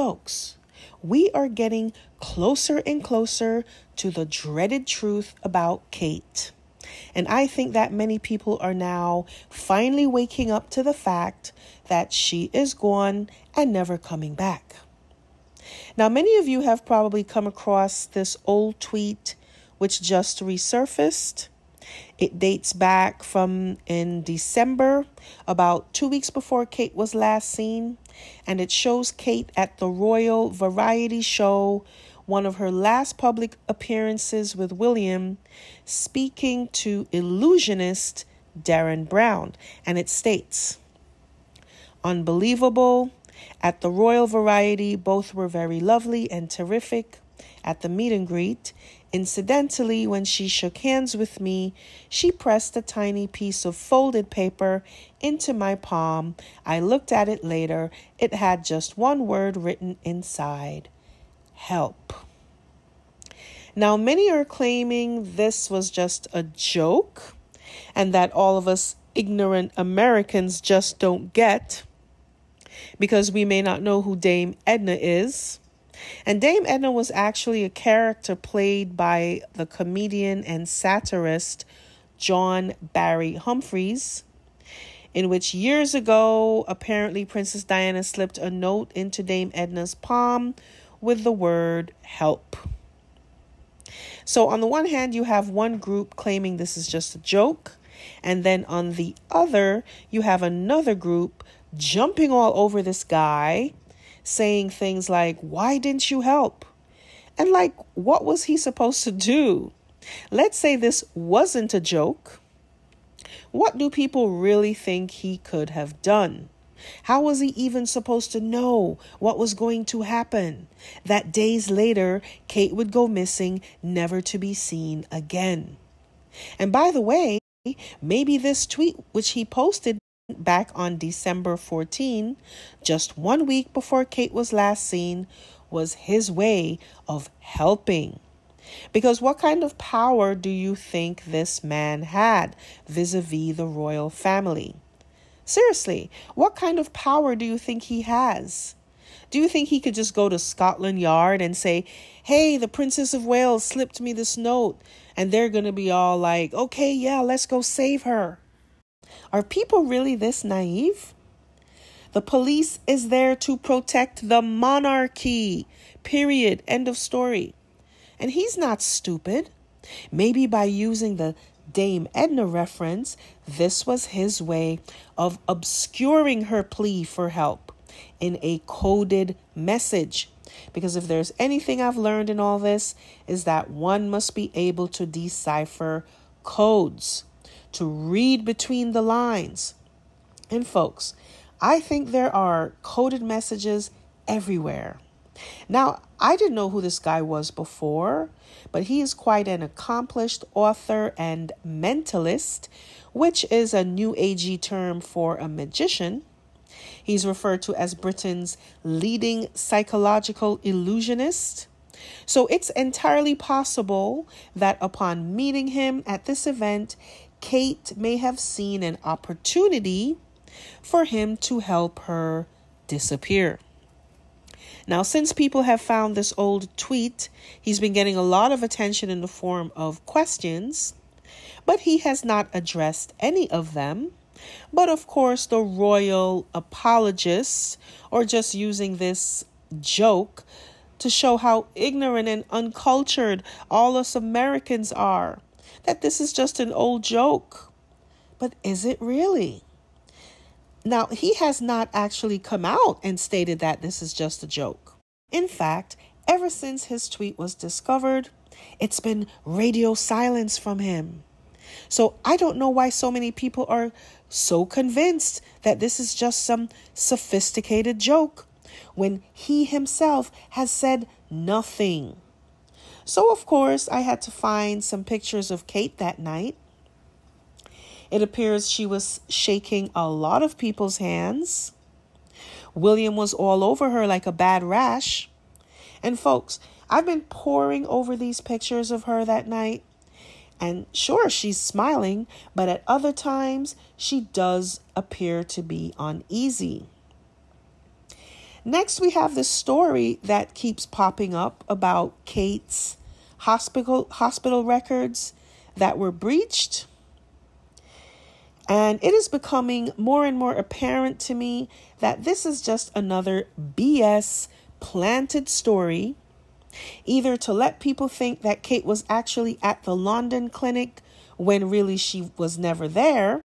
folks, we are getting closer and closer to the dreaded truth about Kate. And I think that many people are now finally waking up to the fact that she is gone and never coming back. Now, many of you have probably come across this old tweet which just resurfaced. It dates back from in December, about two weeks before Kate was last seen, and it shows Kate at the Royal Variety Show, one of her last public appearances with William, speaking to illusionist Derren Brown. And it states, Unbelievable. At the Royal Variety, both were very lovely and terrific. At the meet and greet, Incidentally, when she shook hands with me, she pressed a tiny piece of folded paper into my palm. I looked at it later. It had just one word written inside help. Now, many are claiming this was just a joke and that all of us ignorant Americans just don't get because we may not know who Dame Edna is. And Dame Edna was actually a character played by the comedian and satirist John Barry Humphries, in which years ago, apparently Princess Diana slipped a note into Dame Edna's palm with the word help. So, on the one hand, you have one group claiming this is just a joke, and then on the other, you have another group jumping all over this guy saying things like, Why didn't you help? And like, what was he supposed to do? Let's say this wasn't a joke. What do people really think he could have done? How was he even supposed to know what was going to happen? That days later, Kate would go missing, never to be seen again. And by the way, maybe this tweet, which he posted back on December 14, just one week before Kate was last seen, was his way of helping. Because what kind of power do you think this man had vis a vis the royal family? Seriously, what kind of power do you think he has? Do you think he could just go to Scotland Yard and say, Hey, the Princess of Wales slipped me this note? And they're going to be all like, Okay, yeah, let's go save her. Are people really this naive? The police is there to protect the monarchy. Period. End of story. And he's not stupid. Maybe by using the Dame Edna reference, this was his way of obscuring her plea for help in a coded message. Because if there's anything I've learned in all this, is that one must be able to decipher codes to read between the lines. And folks, I think there are coded messages everywhere. Now, I didn't know who this guy was before, but he is quite an accomplished author and mentalist, which is a new agey term for a magician. He's referred to as Britain's leading psychological illusionist. So it's entirely possible that upon meeting him at this event, Kate may have seen an opportunity for him to help her disappear. Now, since people have found this old tweet, he's been getting a lot of attention in the form of questions, but he has not addressed any of them. But of course, the royal apologists are just using this joke to show how ignorant and uncultured all us Americans are that this is just an old joke. But is it really? Now, he has not actually come out and stated that this is just a joke. In fact, ever since his tweet was discovered, it's been radio silence from him. So I don't know why so many people are so convinced that this is just some sophisticated joke when he himself has said nothing. So, of course, I had to find some pictures of Kate that night. It appears she was shaking a lot of people's hands. William was all over her like a bad rash. And, folks, I've been poring over these pictures of her that night. And sure, she's smiling, but at other times, she does appear to be uneasy. Next, we have the story that keeps popping up about Kate's hospital hospital records that were breached. And it is becoming more and more apparent to me that this is just another BS planted story, either to let people think that Kate was actually at the London clinic when really she was never there,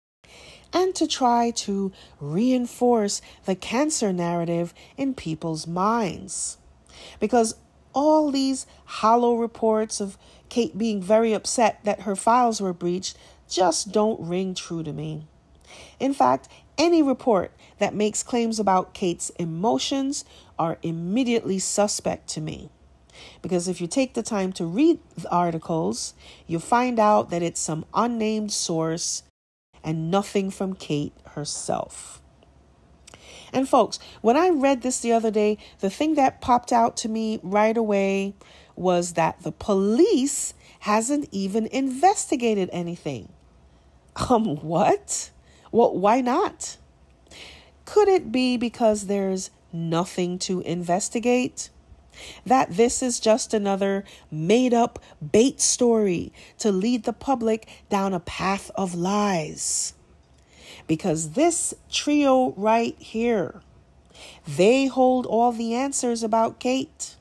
and to try to reinforce the cancer narrative in people's minds. Because all these hollow reports of Kate being very upset that her files were breached just don't ring true to me. In fact, any report that makes claims about Kate's emotions are immediately suspect to me. Because if you take the time to read the articles, you'll find out that it's some unnamed source and nothing from Kate herself. And folks, when I read this the other day, the thing that popped out to me right away was that the police hasn't even investigated anything. Um, what? Well, why not? Could it be because there's nothing to investigate? That this is just another made up bait story to lead the public down a path of lies. Because this trio right here, they hold all the answers about Kate.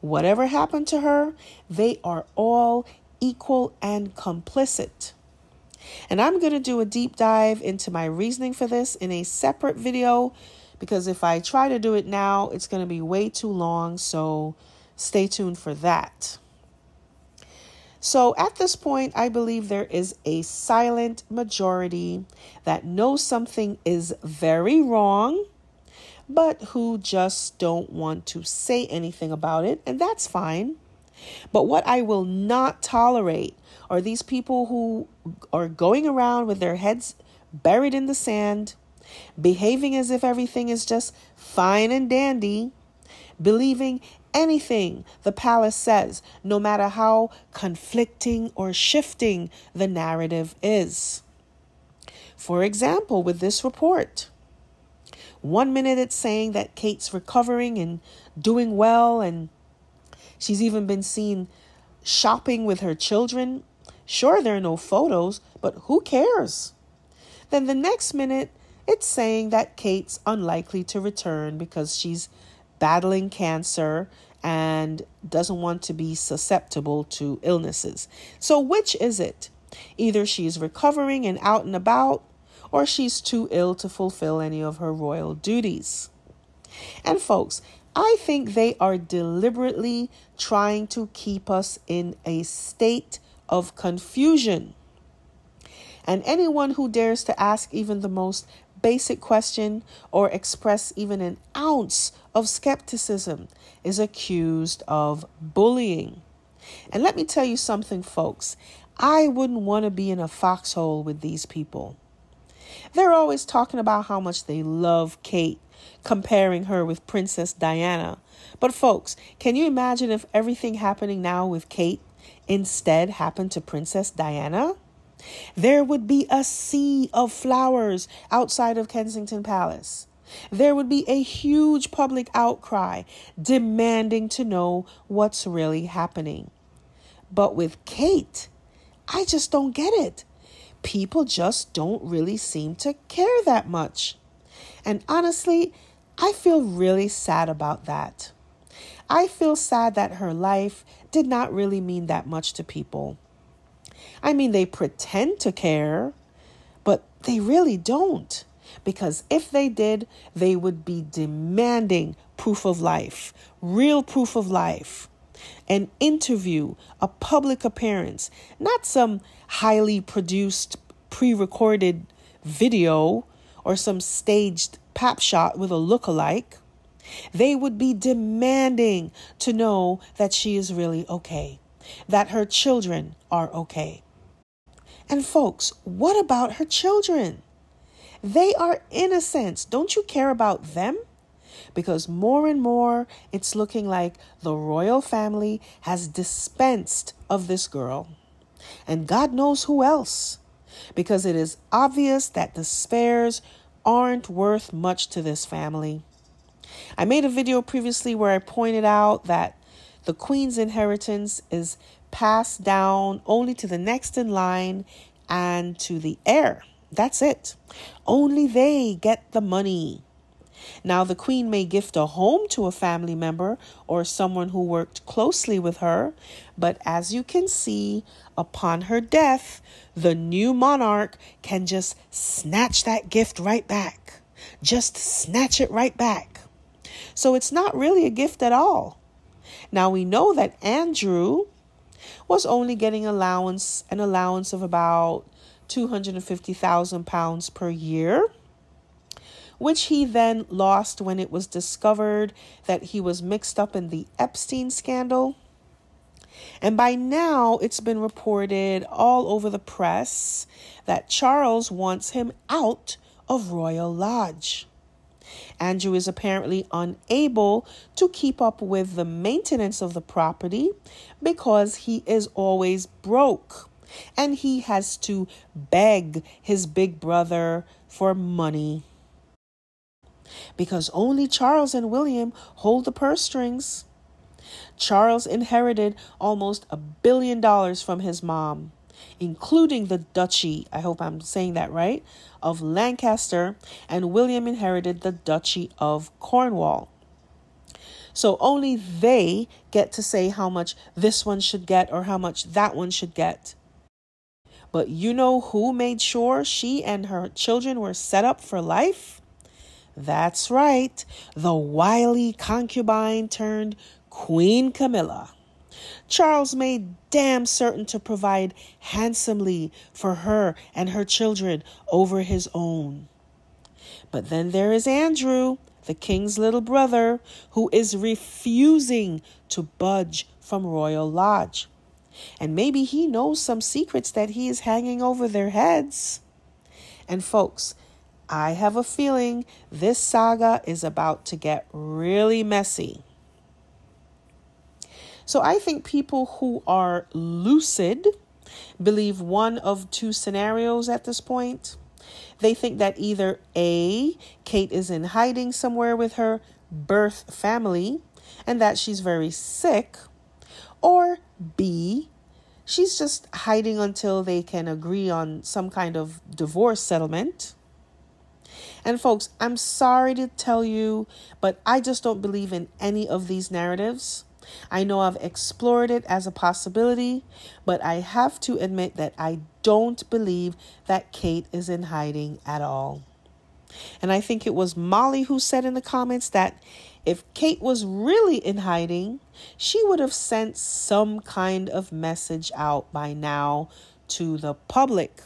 Whatever happened to her, they are all equal and complicit. And I'm going to do a deep dive into my reasoning for this in a separate video because if I try to do it now, it's going to be way too long. So stay tuned for that. So at this point, I believe there is a silent majority that knows something is very wrong, but who just don't want to say anything about it, and that's fine. But what I will not tolerate are these people who are going around with their heads buried in the sand behaving as if everything is just fine and dandy, believing anything the palace says, no matter how conflicting or shifting the narrative is. For example, with this report, one minute it's saying that Kate's recovering and doing well, and she's even been seen shopping with her children. Sure, there are no photos, but who cares? Then the next minute, it's saying that Kate's unlikely to return because she's battling cancer and doesn't want to be susceptible to illnesses. So, which is it? Either she's recovering and out and about, or she's too ill to fulfill any of her royal duties. And, folks, I think they are deliberately trying to keep us in a state of confusion. And anyone who dares to ask even the most basic question or express even an ounce of skepticism is accused of bullying. And let me tell you something, folks. I wouldn't want to be in a foxhole with these people. They're always talking about how much they love Kate, comparing her with Princess Diana. But, folks, can you imagine if everything happening now with Kate instead happened to Princess Diana? There would be a sea of flowers outside of Kensington Palace. There would be a huge public outcry demanding to know what's really happening. But with Kate, I just don't get it. People just don't really seem to care that much. And honestly, I feel really sad about that. I feel sad that her life did not really mean that much to people. I mean, they pretend to care, but they really don't. Because if they did, they would be demanding proof of life, real proof of life, an interview, a public appearance, not some highly produced, pre recorded video or some staged pap shot with a look-alike. They would be demanding to know that she is really okay, that her children are okay. And folks, what about her children? They are innocent. Don't you care about them? Because more and more, it's looking like the royal family has dispensed of this girl. And God knows who else. Because it is obvious that the spares aren't worth much to this family. I made a video previously where I pointed out that the queen's inheritance is passed down only to the next in line and to the heir. That's it. Only they get the money. Now, the queen may gift a home to a family member or someone who worked closely with her, but as you can see, upon her death, the new monarch can just snatch that gift right back. Just snatch it right back. So it's not really a gift at all. Now we know that Andrew was only getting allowance an allowance of about 250,000 pounds per year which he then lost when it was discovered that he was mixed up in the Epstein scandal. And by now, it's been reported all over the press that Charles wants him out of Royal Lodge. Andrew is apparently unable to keep up with the maintenance of the property because he is always broke. And he has to beg his big brother for money. Because only Charles and William hold the purse strings. Charles inherited almost a billion dollars from his mom, including the Duchy, I hope I'm saying that right, of Lancaster, and William inherited the Duchy of Cornwall. So only they get to say how much this one should get or how much that one should get. But you know who made sure she and her children were set up for life? That's right, the wily concubine turned Queen Camilla. Charles made damn certain to provide handsomely for her and her children over his own. But then there is Andrew, the king's little brother, who is refusing to budge from Royal Lodge. And maybe he knows some secrets that he is hanging over their heads. And folks, I have a feeling this saga is about to get really messy. So I think people who are lucid believe one of two scenarios at this point. They think that either A, Kate is in hiding somewhere with her birth family and that she's very sick, or B, she's just hiding until they can agree on some kind of divorce settlement. And folks, I'm sorry to tell you, but I just don't believe in any of these narratives. I know I've explored it as a possibility, but I have to admit that I don't believe that Kate is in hiding at all. And I think it was Molly who said in the comments that if Kate was really in hiding, she would have sent some kind of message out by now to the public.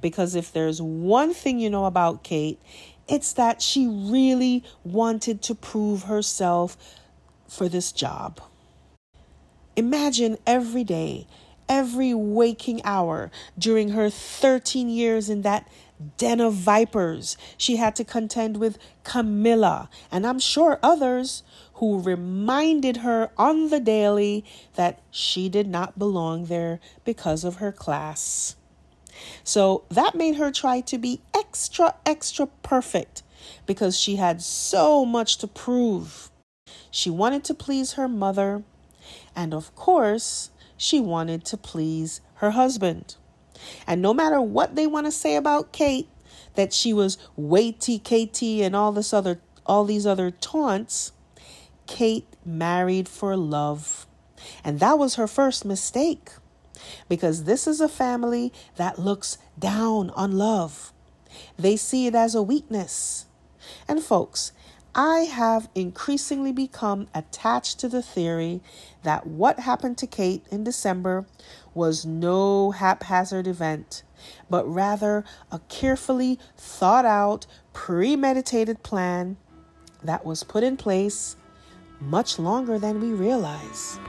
Because if there's one thing you know about Kate, it's that she really wanted to prove herself for this job. Imagine every day, every waking hour during her 13 years in that den of vipers, she had to contend with Camilla and I'm sure others who reminded her on the daily that she did not belong there because of her class. So that made her try to be extra, extra perfect because she had so much to prove. She wanted to please her mother, and of course, she wanted to please her husband. And no matter what they want to say about Kate, that she was Waity Katie and all this other all these other taunts, Kate married for love. And that was her first mistake because this is a family that looks down on love. They see it as a weakness. And, folks, I have increasingly become attached to the theory that what happened to Kate in December was no haphazard event, but rather a carefully thought out, premeditated plan that was put in place much longer than we realize.